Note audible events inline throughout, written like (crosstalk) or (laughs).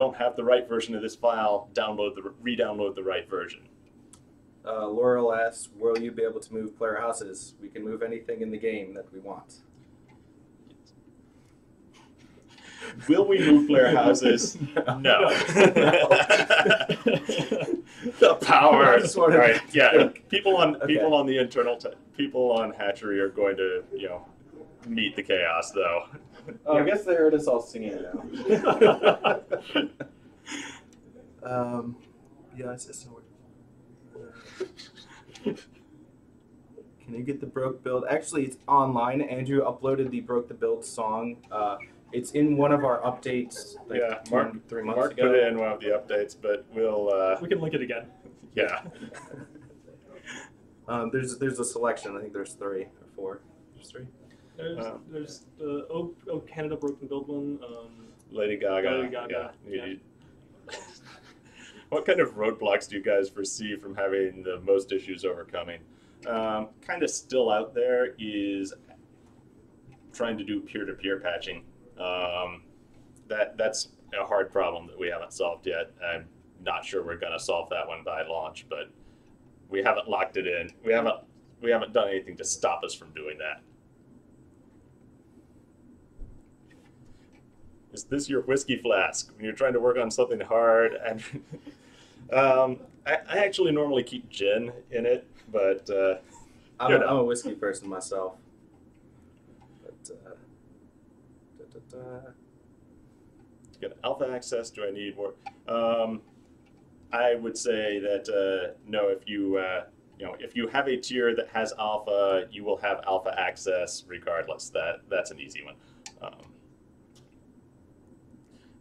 don't have the right version of this file, download the re-download the right version. Uh, Laurel asks, "Will you be able to move player houses? We can move anything in the game that we want." Will we move player houses? (laughs) No. (laughs) the power. Wanted- right. Yeah. People on Okay. people on the internal te- people on Hatchery are going to you know meet the chaos though. Oh, I guess they heard us all singing now. (laughs) um, yeah, it's just Can you get the broke build? Actually, it's online. Andrew uploaded the broke the build song. Uh, it's in one of our updates. Like Yeah, two- Mark- three months Mark ago. put it in one of the updates, but we'll uh, We can link it again. yeah. (laughs) Um, there's there's a selection. I think there's three or four. There's three. There's, Wow. there's the Canada Broken Build one. Um, Lady Gaga. Lady Gaga, Yeah. yeah. what kind of roadblocks do you guys foresee from having the most issues overcoming? Um, kind of still out there is trying to do peer-to-peer patching. Um, that that's a hard problem that we haven't solved yet. I'm not sure we're going to solve that one by launch, but we haven't locked it in. We haven't we haven't done anything to stop us from doing that. Is this your whiskey flask when you're trying to work on something hard? And (laughs) um, I, I actually normally keep gin in it, but uh, I'm, a. I'm a whiskey person myself. But uh, da, da, da. get alpha access. Do I need more? Um, I would say that uh, no. If you uh, you know if you have a tier that has alpha, you will have alpha access regardless. That that's an easy one. Um,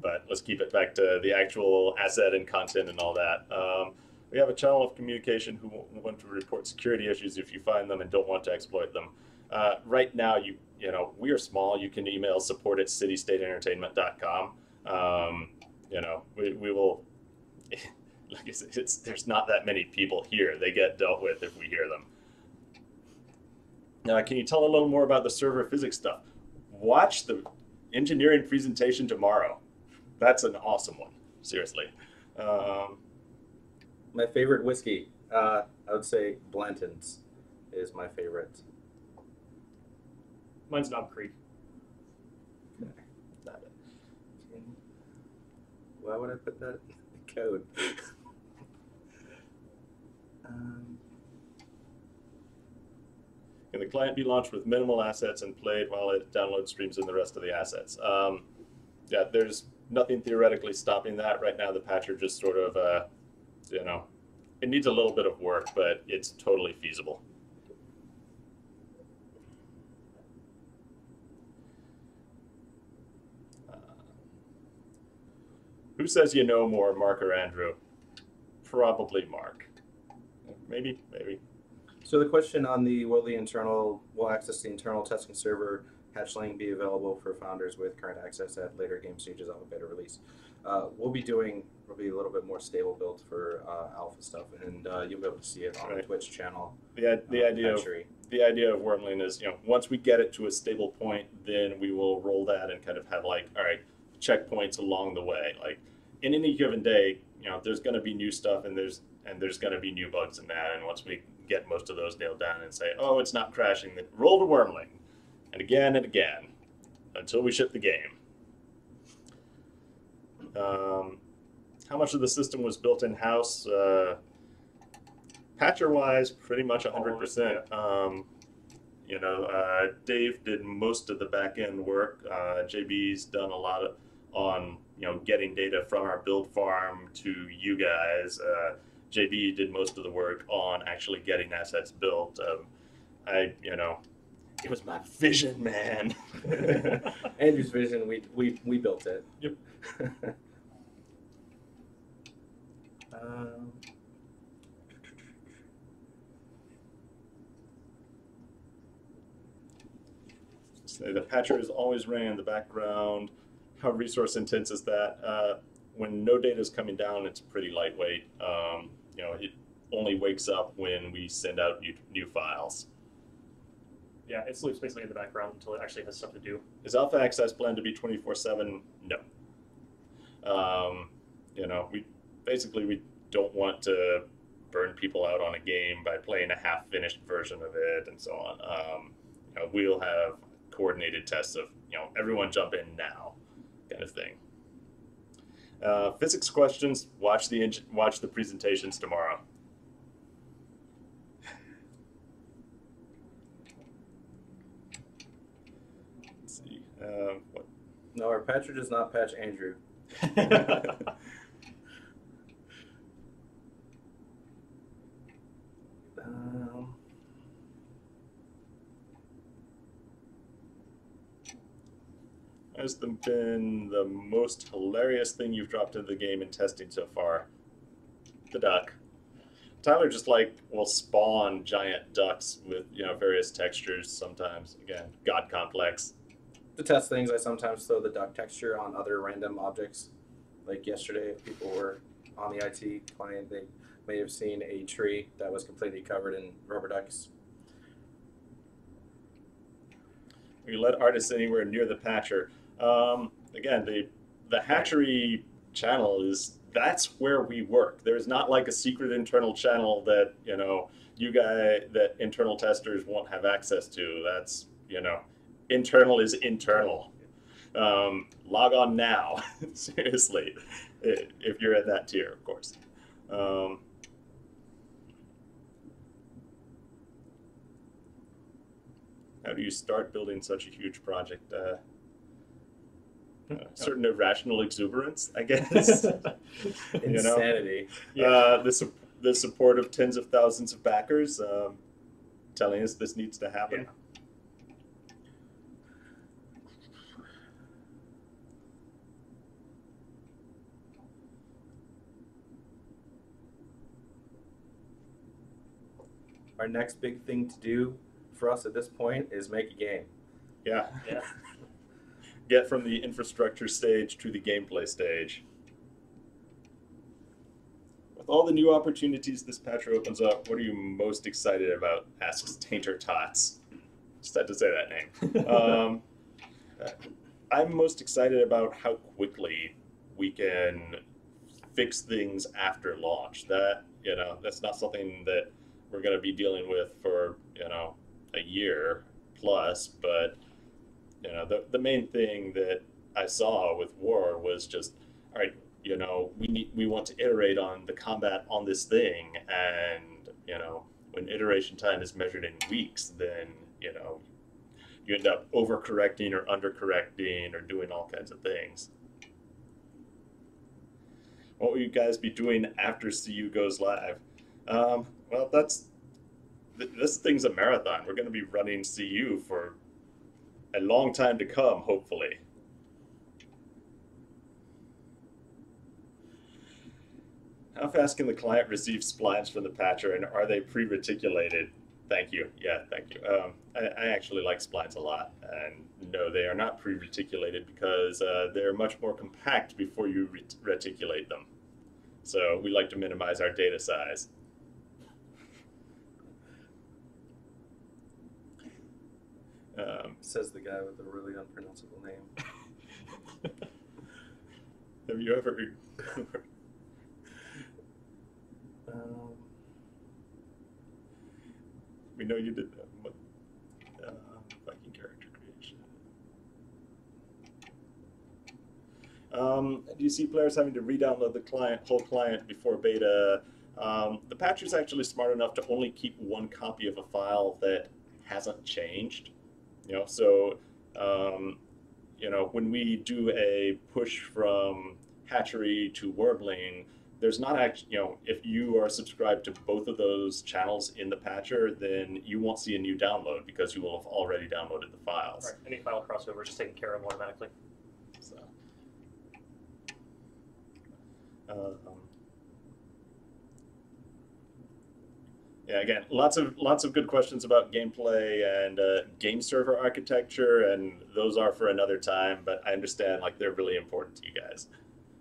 but let's keep it back to the actual asset and content and all that. Um, we have a channel of communication who want to report security issues if you find them and don't want to exploit them. Uh, right now, you you know we are small. You can email support at citystateentertainment.com. Um, you know we, we will. (laughs) Like I said, it's, there's not that many people here. They get dealt with if we hear them. Now, can you tell a little more about the server physics stuff? Watch the engineering presentation tomorrow. That's an awesome one. Seriously. Um, My favorite whiskey, uh, I would say Blanton's is my favorite. mine's Knob Creek. not it. Why would I put that in the code? um, Can the client be launched with minimal assets and played while it downloads streams in the rest of the assets? Um, yeah, there's nothing theoretically stopping that. Right now, the patcher just sort of, uh, you know, it needs a little bit of work, but it's totally feasible. Uh, who says you know more, Mark or Andrew? Probably Mark. Maybe, maybe. so the question on the will the internal will access the internal testing server hatchling be available for founders with current access at later game stages of a beta release? Uh, we'll be doing be a little bit more stable build for uh, alpha stuff, and uh, you'll be able to see it on the Twitch channel. The, the uh, idea of the idea of Wyrmling is, you know, once we get it to a stable point, then we will roll that and kind of have like, all right, checkpoints along the way. Like in any given day, you know, there's going to be new stuff and there's and there's going to be new bugs in that. And once we get most of those nailed down and say, oh, it's not crashing, then roll to Wyrmling, and again and again until we ship the game. Um, how much of the system was built in house? Uh, patcher wise, pretty much All of it, 100%. Um, you know, uh, Dave did most of the back end work. Uh, JB's done a lot of, on you know getting data from our build farm to you guys. Uh, JB did most of the work on actually getting assets built. Um, I, you know, it was my vision, man. (laughs) Andrew's vision, we we we built it. Yep. (laughs) um, the patcher is always running in the background. How resource intense is that? Uh, when no data is coming down, it's pretty lightweight. Um, you know, it only wakes up when we send out new, new files. Yeah, it sleeps basically in the background until it actually has stuff to do. Is Alpha Access planned to be 24 7? No. Um, you know, we basically we don't want to burn people out on a game by playing a half-finished version of it and so on. Um, you know, we'll have coordinated tests of you know everyone jump in now, kind of thing. Uh, physics questions. Watch the watch the presentations tomorrow. Let's see. Um, what No, our patcher does not patch Andrew. (laughs) Um, has the, been the most hilarious thing you've dropped into the game in testing so far? The duck. Tyler just like will spawn giant ducks with you know various textures. Sometimes again, God complex. To test things, I sometimes throw the duck texture on other random objects. Like yesterday, if people were on the IT client, they may have seen a tree that was completely covered in rubber ducks. We let artists anywhere near the patcher. Um, again, the the hatchery channel is that's where we work. There's not like a secret internal channel that you know you guys that internal testers won't have access to. That's you know internal is internal. Um, log on now, (laughs) seriously, if you're at that tier, of course. Um, how do you start building such a huge project? Uh, uh, certain irrational exuberance, I guess. (laughs) You know? Insanity. uh, the, su- the support of tens of thousands of backers um, telling us this needs to happen. Our next big thing to do for us at this point is make a game. Yeah. Yeah. (laughs) Get from the infrastructure stage to the gameplay stage. With all the new opportunities this patch opens up, what are you most excited about? Asks Tainter Tots. Just had to say that name. (laughs) Um, I'm most excited about how quickly we can fix things after launch. That you know, that's not something that we're going to be dealing with for you know a year plus. But you know, the the main thing that I saw with War was just all right. You know, we need we want to iterate on the combat on this thing, and you know, when iteration time is measured in weeks, then you know you end up overcorrecting or undercorrecting or doing all kinds of things. What will you guys be doing after CU goes live? Um, well, that's th- this thing's a marathon. We're going to be running CU for a long time to come, hopefully. How fast can the client receive splines from the patcher, and are they pre-reticulated? Thank you. Yeah, thank you. Um, I, I actually like splines a lot, and no, they are not pre-reticulated because uh, they're much more compact before you ret- reticulate them. So we like to minimize our data size. Um, Says the guy with the really unpronounceable name. (laughs) have you ever? (laughs) Um, we know you did that. What, uh, Viking character creation. Um, do you see players having to re-download the client whole client before beta? Um, the patcher's actually smart enough to only keep one copy of a file that hasn't changed. You know, so um, you know when we do a push from hatchery to Wyrmling, there's not actually, you know, if you are subscribed to both of those channels in the patcher, then you won't see a new download because you will have already downloaded the files. Right. Any file crossover is just taken care of automatically. So, um, yeah, again, lots of lots of good questions about gameplay and uh, game server architecture, and those are for another time. But I understand like they're really important to you guys.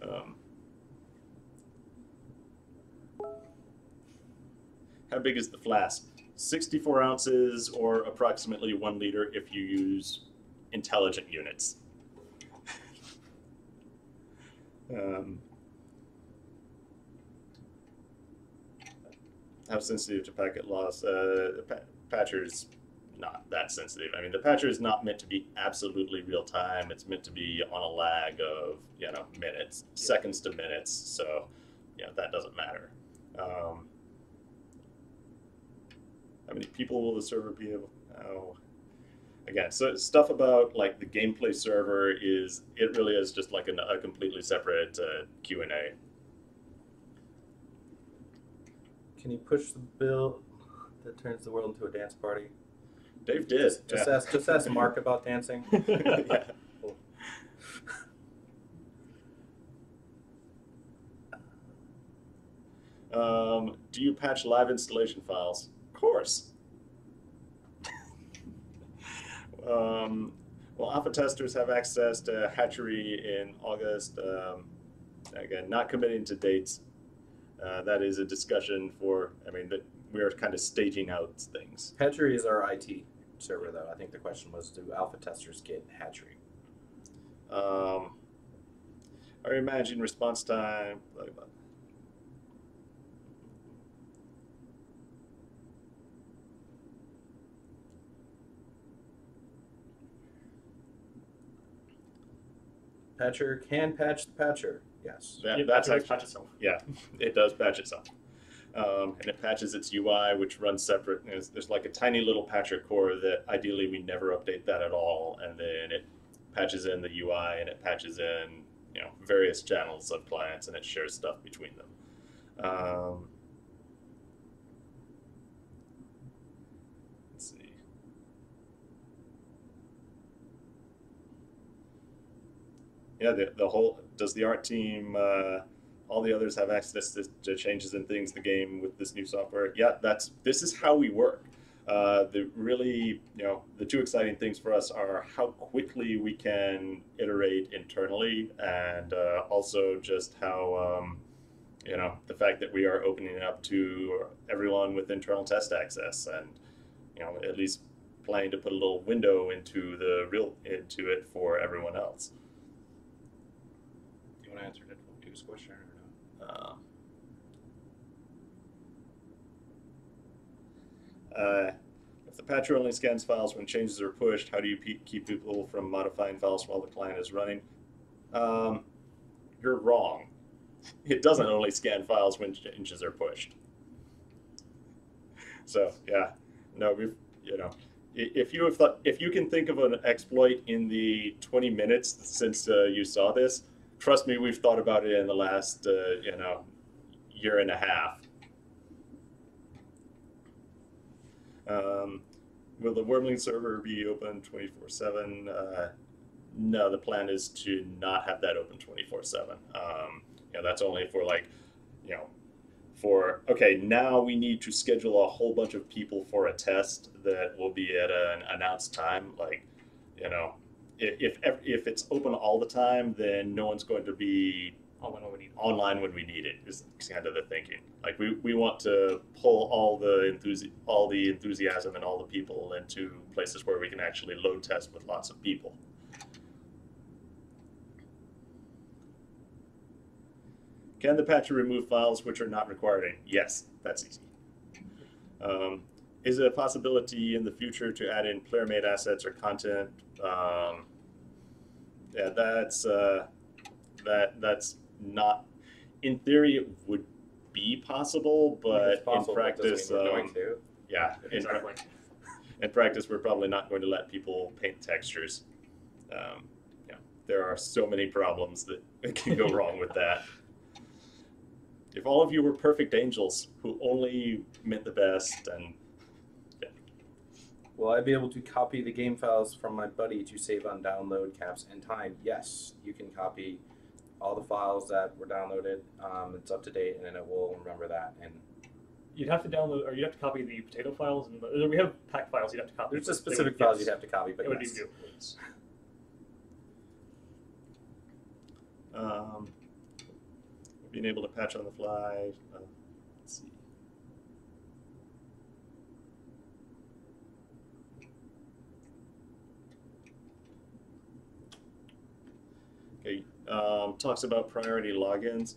Um, how big is the flask? 64 ounces or approximately one liter if you use intelligent units. (laughs) Um, how sensitive to packet loss? Uh, pa- patcher is not that sensitive. I mean, the patcher is not meant to be absolutely real time. It's meant to be on a lag of you know minutes, seconds to minutes. So, yeah, that doesn't matter. Um, how many people will the server be able? Oh, again, so stuff about like the gameplay server is it really is just like an, a completely separate uh, Q and A. Can you push the bill that turns the world into a dance party? Dave did. Just, just yeah. ask just ask Mark about dancing. (laughs) yeah. Um, do you patch live installation files? Of course. (laughs) um, well, alpha testers have access to Hatchery in August. Um, again, not committing to dates. Uh, that is a discussion for. I mean, that we are kind of staging out things. Hatchery is our IT server, though. I think the question was, do alpha testers get Hatchery? Um, I imagine response time. Blah, blah. Patcher can patch the patcher. Yes. That, Yeah, that's Patcher actually, patch itself. yeah, it does patch itself. Um, and it patches its UI, which runs separate. There's, there's like a tiny little patcher core that ideally we never update that at all, and then it patches in the UI and it patches in you know various channels of clients and it shares stuff between them. Um, let's see. Yeah, the, the whole does the art team uh, all the others have access to, to changes and things the game with this new software. Yeah, that's this is how we work. Uh, the really, you know, the two exciting things for us are how quickly we can iterate internally, and uh, also just how, um, you know, the fact that we are opening it up to everyone with internal test access, and you know, at least planning to put a little window into the real into it for everyone else. Do you want to answer Deadpool 2's question or no? Um, uh, if the patcher only scans files when changes are pushed, how do you keep people from modifying files while the client is running? Um, you're wrong. It doesn't only scan files when changes are pushed. So yeah, no, we've you know, if you have thought, if you can think of an exploit in the 20 minutes since uh, you saw this, trust me, we've thought about it in the last uh, you know year and a half. Um, will the Wyrmling server be open 24 7? Uh, no, the plan is to not have that open 24 7. Um, you know, that's only for like, you know, for, okay, now we need to schedule a whole bunch of people for a test that will be at an announced time. Like, you know, if, if, if it's open all the time, then no one's going to be when we need. online when we need it is kind of the thinking. Like we, we want to pull all the enthusi- all the enthusiasm and all the people into places where we can actually load test with lots of people. Can the patcher remove files which are not required? in- Yes, that's easy. Um, is it a possibility in the future to add in player-made assets or content? Um, yeah, that's uh, that that's not. In theory, it would be possible, but possible, in practice, we're um, going to. yeah, in, (laughs) in practice, we're probably not going to let people paint textures. Um, yeah, there are so many problems that (laughs) can go (laughs) wrong with that. If all of you were perfect angels who only meant the best, and Will I be able to copy the game files from my buddy to save on download caps and time? Yes, you can copy all the files that were downloaded. Um, it's up to date, and then it will remember that. And You'd have to download, or you'd have to copy the potato files, and the, we have pack files. You'd have to copy. there's a just they would- specific files yes, you'd have to copy, but It would yes. be do. um, being able to patch on the fly. Uh, let's see. Okay, um, talks about priority logins.